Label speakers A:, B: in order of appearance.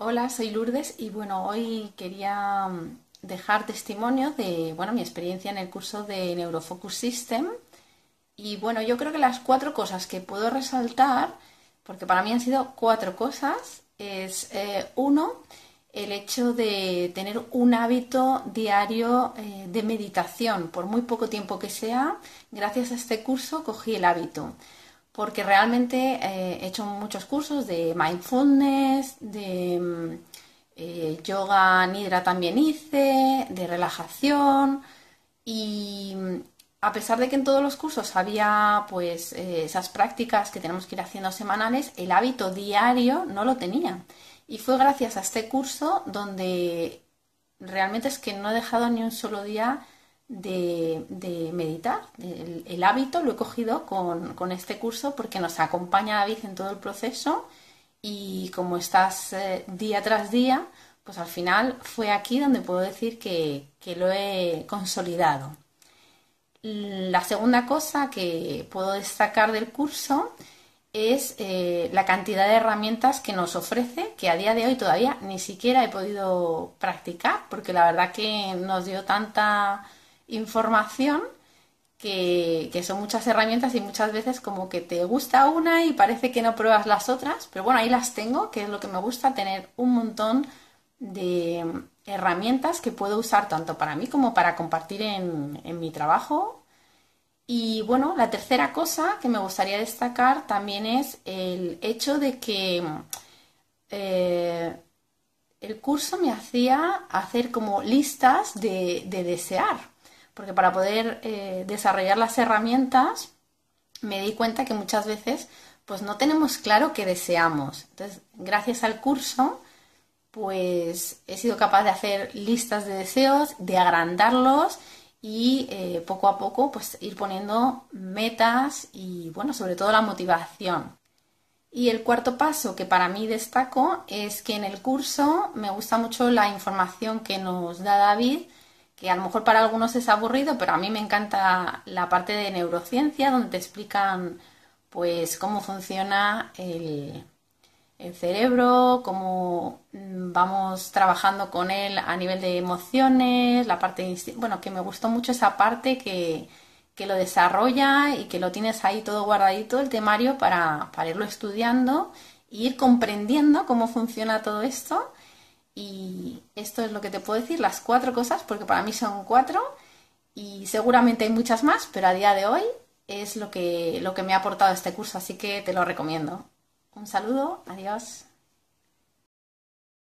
A: Hola, soy Lourdes y bueno, hoy quería mm, dejar testimonio de bueno, mi experiencia en el curso de Neurofocus System. Y bueno, yo creo que las cuatro cosas que puedo resaltar, porque para mí han sido cuatro cosas, es eh, uno, el hecho de tener un hábito diario eh, de meditación, por muy poco tiempo que sea, gracias a este curso cogí el hábito porque realmente eh, he hecho muchos cursos de mindfulness, de mm, eh, yoga nidra también hice, de relajación y mm, a pesar de que en todos los cursos había pues eh, esas prácticas que tenemos que ir haciendo semanales, el hábito diario no lo tenía. Y fue gracias a este curso donde realmente es que no he dejado ni un solo día de, meditar. El, hábito lo he cogido con, este curso porque nos acompaña David en todo el proceso y como estás eh, día tras día, pues al final fue aquí donde puedo decir que, lo he consolidado. La segunda cosa que puedo destacar del curso es eh, la cantidad de herramientas que nos ofrece, que a día de hoy todavía ni siquiera he podido practicar, porque la verdad que nos dio tanta información que, son muchas herramientas y muchas veces como que te gusta una y parece que no pruebas las otras, pero bueno, ahí las tengo, que es lo que me gusta, tener un montón de herramientas que puedo usar tanto para mí como para compartir en, mi trabajo. Y bueno, la tercera cosa que me gustaría destacar también es el hecho de que eh, el curso me hacía hacer como listas de desear porque para poder eh, desarrollar las herramientas me di cuenta que muchas veces pues no tenemos claro qué deseamos. Entonces, gracias al curso, pues he sido capaz de hacer listas de deseos, de agrandarlos y eh, poco a poco pues ir poniendo metas y bueno, sobre todo la motivación. Y el cuarto paso que para mí destaco es que en el curso me gusta mucho la información que nos da David que a lo mejor para algunos es aburrido, pero a mí me encanta la parte de neurociencia donde te explican pues cómo funciona el, cerebro, cómo mm, vamos trabajando con él a nivel de emociones, la parte de bueno, que me gustó mucho esa parte que, que, lo desarrolla y que lo tienes ahí todo guardadito, el temario, para, para irlo estudiando e ir comprendiendo cómo funciona todo esto y esto es lo que te puedo decir, las cuatro cosas, porque para mí son cuatro y seguramente hay muchas más, pero a día de hoy es lo que, lo que me ha aportado este curso, así que te lo recomiendo. Un saludo, adiós.